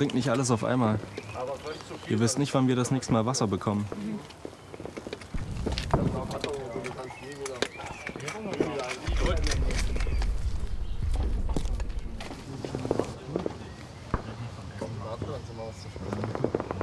Trink nicht alles auf einmal. Ihr wisst nicht, wann wir das nächste Mal Wasser bekommen.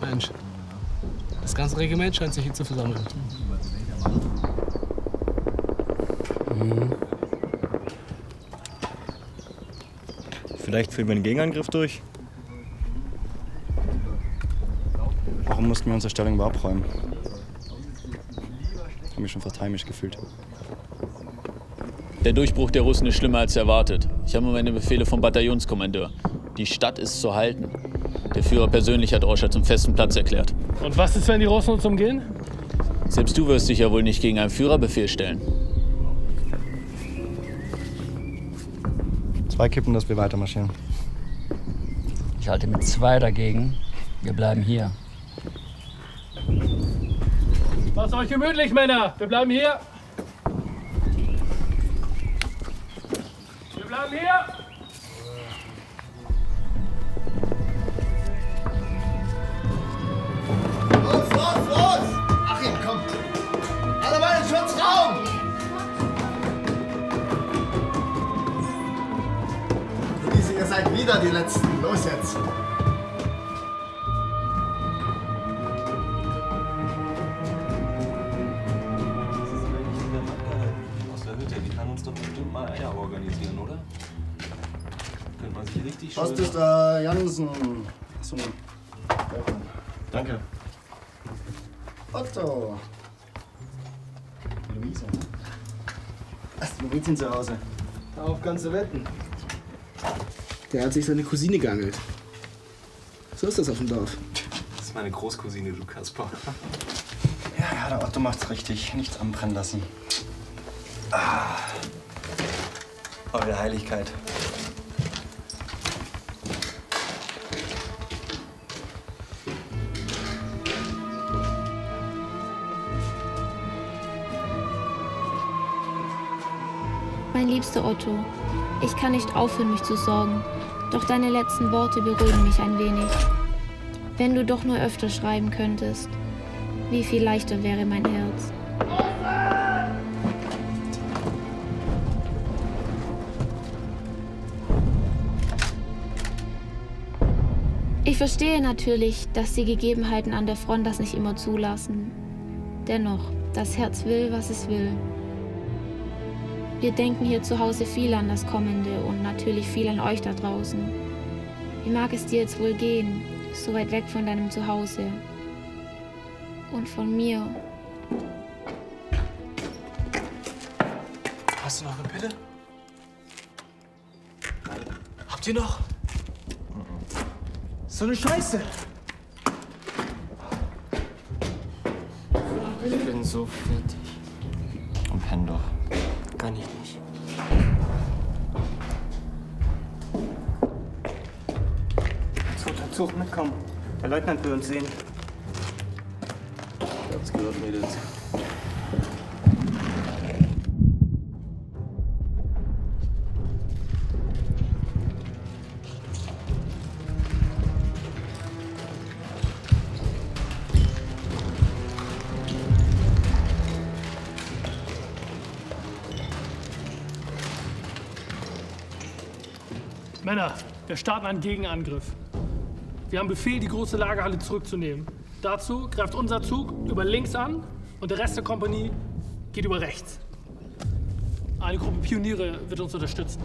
Mensch, das ganze Regiment scheint sich hier zu versammeln. Vielleicht führen wir einen Gegenangriff durch. Warum mussten wir unsere Stellung überhaupt räumen? Ich habe mich schon fast heimisch gefühlt. Der Durchbruch der Russen ist schlimmer als erwartet. Ich habe meine Befehle vom Bataillonskommandeur. Die Stadt ist zu halten. Der Führer persönlich hat Orscha zum festen Platz erklärt. Und was ist, wenn die Russen uns umgehen? Selbst du wirst dich ja wohl nicht gegen einen Führerbefehl stellen. Zwei kippen, dass wir weitermarschieren. Ich halte mit zwei dagegen. Wir bleiben hier. Macht's euch gemütlich, Männer. Wir bleiben hier. Wir bleiben hier. Los, los, los! Achim, kommt! Alle mal in den Schutzraum! Ihr seid wieder die Letzten. Los jetzt! Eier organisieren, oder? Könnte man sich richtig schön... Postmeister Jansen. Achso. Danke. Otto. Luise. Ach, wie geht's Ihnen zu Hause? Auf ganze Wetten. Der hat sich seine Cousine geangelt. So ist das auf dem Dorf. Das ist meine Großcousine, du Kasper. Ja, ja, der Otto macht's richtig. Nichts anbrennen lassen. Ah. Eure Heiligkeit. Mein liebster Otto, ich kann nicht aufhören, mich zu sorgen. Doch deine letzten Worte beruhigen mich ein wenig. Wenn du doch nur öfter schreiben könntest, wie viel leichter wäre mein Herz. Verstehe natürlich, dass die Gegebenheiten an der Front das nicht immer zulassen. Dennoch, das Herz will, was es will. Wir denken hier zu Hause viel an das Kommende und natürlich viel an euch da draußen. Wie mag es dir jetzt wohl gehen, so weit weg von deinem Zuhause? Und von mir. Hast du noch eine Pille? Habt ihr noch? So eine Scheiße! Ich bin so fertig. Und penn doch. Kann ich nicht. Zug, Zug, mitkommen. Der Leutnant will uns sehen. Ich hab's gehört, Mädels. Wir starten einen Gegenangriff. Wir haben Befehl, die große Lagerhalle zurückzunehmen. Dazu greift unser Zug über links an und der Rest der Kompanie geht über rechts. Eine Gruppe Pioniere wird uns unterstützen.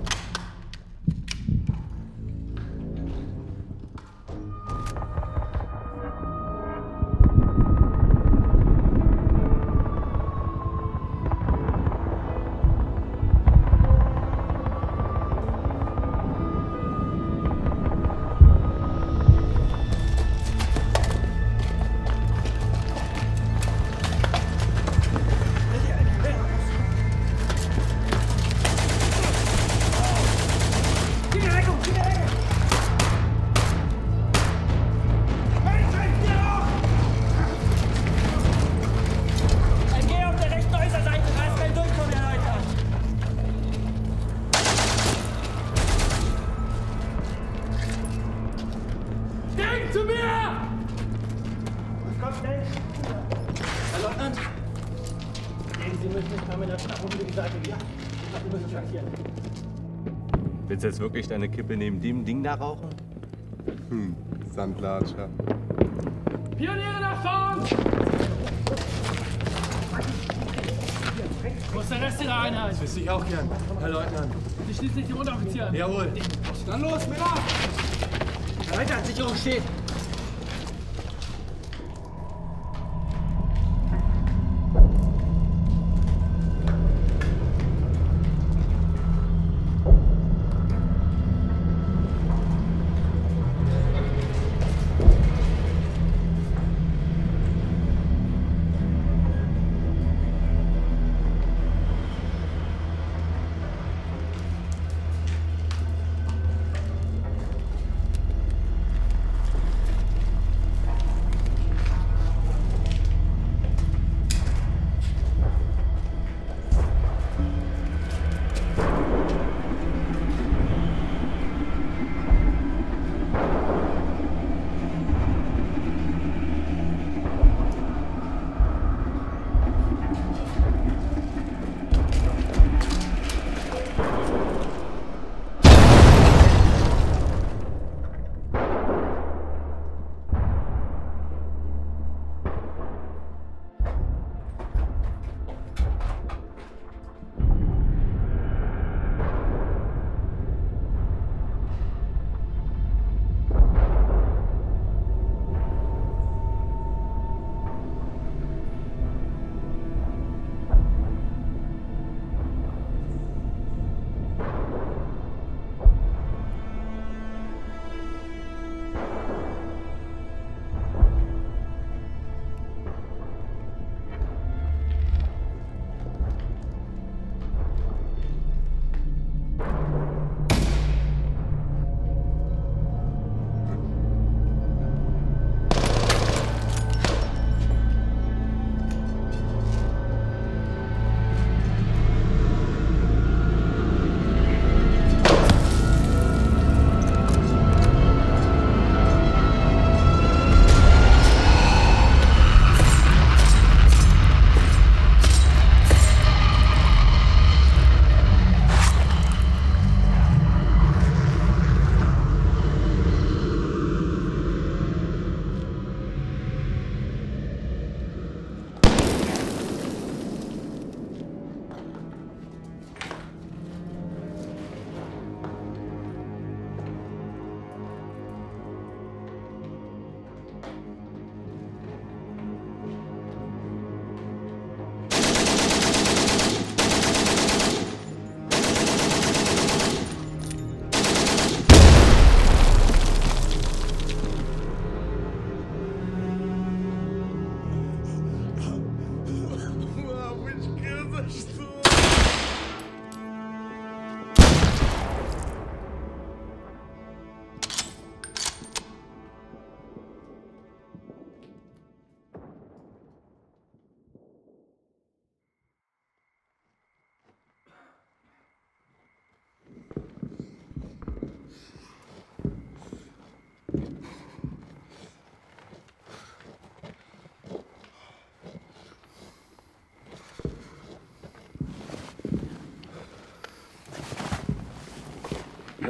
Jetzt wirklich deine Kippe neben dem Ding da rauchen? Hm, Sandlatscher. Pioniere nach vorn! Wo ist der Rest Ihrer Einheit? Das wüsste ich auch gern, Herr Leutnant. Sie schließen sich die Unteroffiziere an. Jawohl. Dann los, Männer! Weiter, Sicherung steht!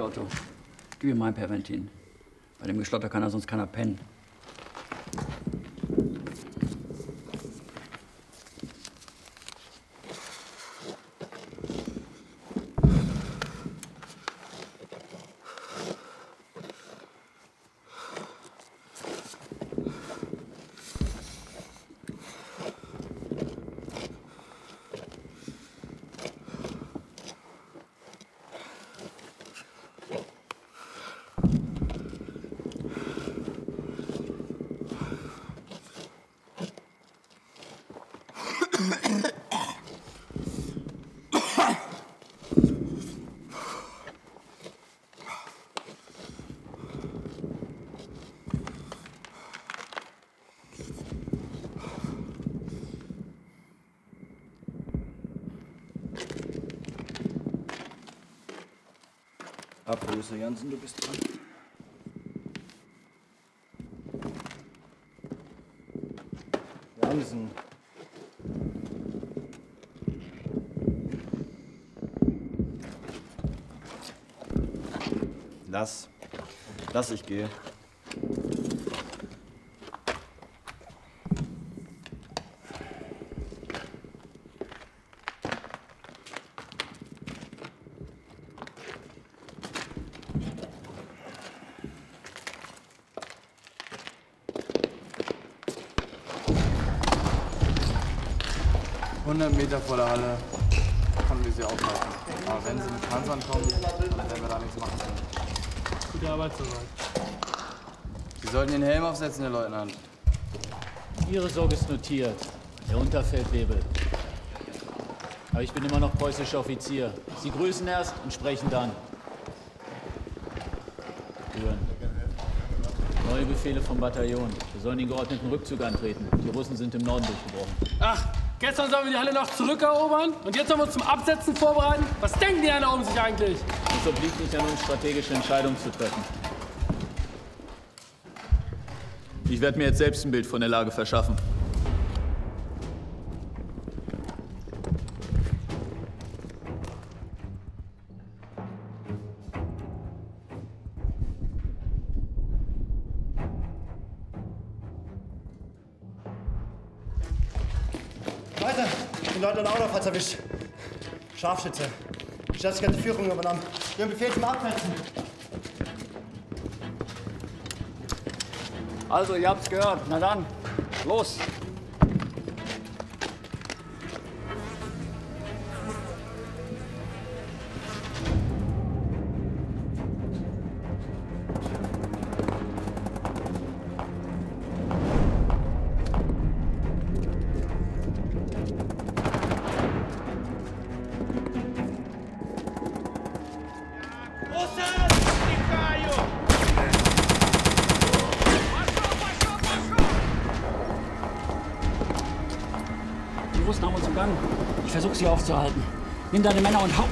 Otto. Gib mir mein Perventin. Bei dem Geschlotter kann er sonst keiner pennen. Abröse. Jansen, du bist dran. Jansen. Lass. Lass, ich gehe. Meter vor der Halle konnten wir sie aufhalten. Aber wenn sie mit Panzern kommen, dann werden wir da nichts machen können. Gute Arbeit soweit. Sie sollten den Helm aufsetzen, Herr Leutnant. Ihre Sorge ist notiert. Herr Unterfeldwebel. Aber ich bin immer noch preußischer Offizier. Sie grüßen erst und sprechen dann. Hören. Neue Befehle vom Bataillon. Wir sollen den geordneten Rückzug antreten. Die Russen sind im Norden durchgebrochen. Ach, gestern sollen wir die Halle noch zurückerobern und jetzt sollen wir uns zum Absetzen vorbereiten? Was denken die einer um sich eigentlich? Es obliegt nicht an uns, strategische Entscheidungen zu treffen. Ich werde mir jetzt selbst ein Bild von der Lage verschaffen. Den Leutnant Auder hat's erwischt. Scharfschütze. Stadt hat die ganze Führung übernommen. Wir haben Befehl zum Absetzen. Also, ihr habt's gehört. Na dann, los. Haben uns umgangen. Ich versuche sie aufzuhalten. Nimm deine Männer und hau.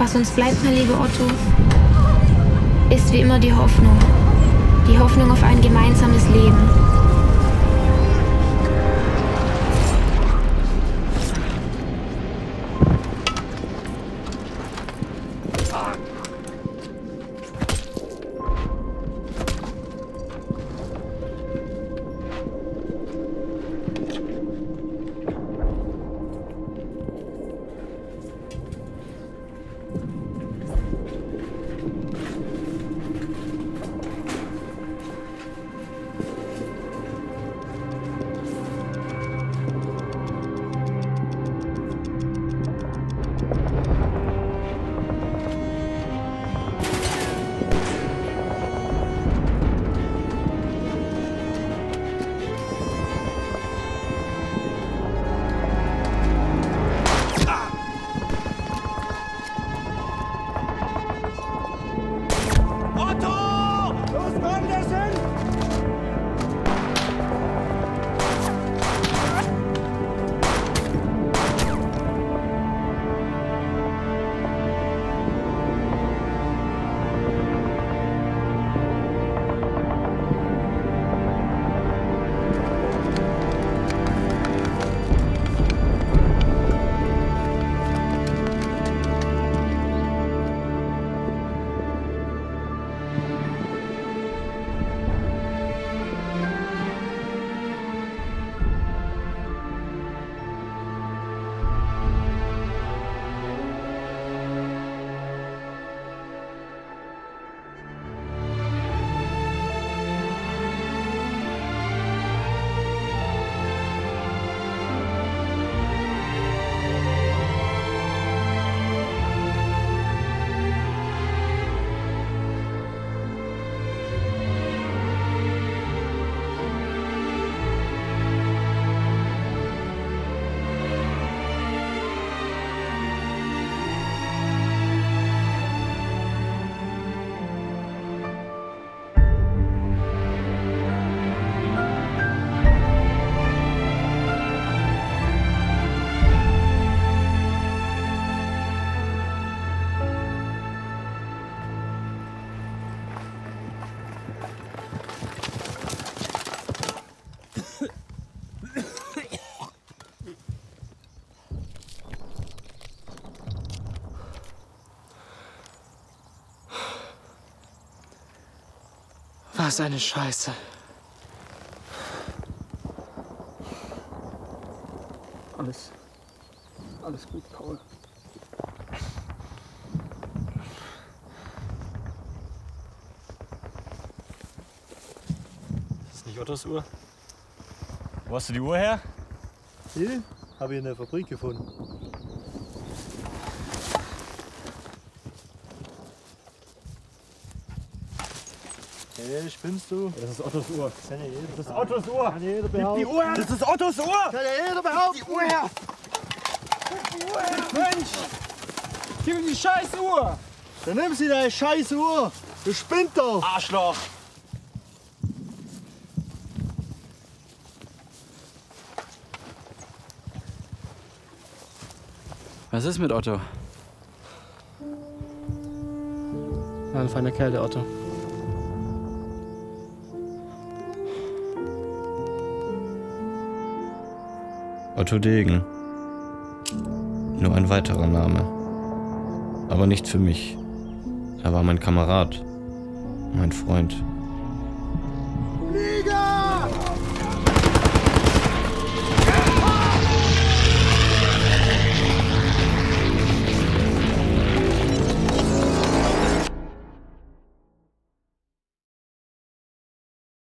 Was uns bleibt, mein lieber Otto, ist wie immer die Hoffnung. Die Hoffnung auf ein gemeinsames Leben. Was eine Scheiße. Alles. Alles gut, Paul. Ist nicht Ottos Uhr? Wo hast du die Uhr her? Die habe ich in der Fabrik gefunden. Hey, spinnst du? Das ist Ottos Uhr. Ja Das ist Ottos Uhr. Kann jeder Gib behaupten. die Uhr her. Das ist Ottos Uhr. Kann ja jeder behaupten. Die Uhr her. Gib die Uhr her. Mensch. Gib mir die scheiß Uhr. Dann nimm sie deine scheiß Uhr. Du spinnt doch. Arschloch. Was ist mit Otto? War ein feiner Kerl, der Otto. Otto Degen. Nur ein weiterer Name. Aber nicht für mich. Er war mein Kamerad, mein Freund.